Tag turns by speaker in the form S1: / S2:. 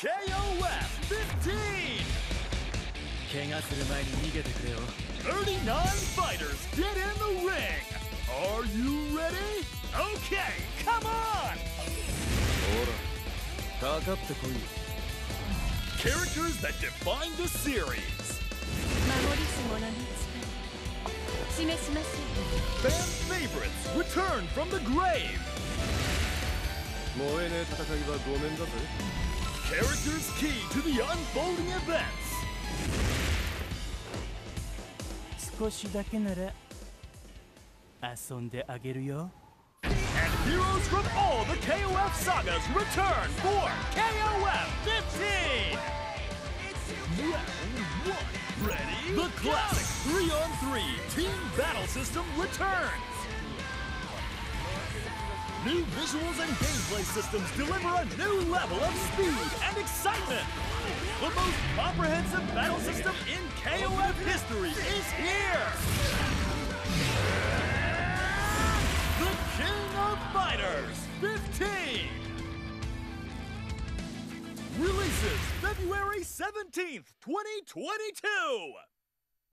S1: KOF 15!
S2: 怪我する前に逃げてくれよ
S1: 39 fighters get in the ring! Are you ready? Okay, come on!
S2: ほらかかってこい
S1: Characters that define the series.
S3: 守りし者の力示しましょ
S1: Fan favorites return from the grave.
S2: 燃えねえ戦いはごめんだぜ
S1: Characters key to the unfolding events.
S4: 少しだけなら遊んであげるよ
S1: And heroes from all the KOF sagas return for KOF 15! Round 1. Ready? The classic 3 on 3 team battle system returns! New visuals and gameplay systems deliver a new level of speed and excitement! The most comprehensive battle system in KOF history is here! The King of Fighters 15! Releases February 17th, 2022!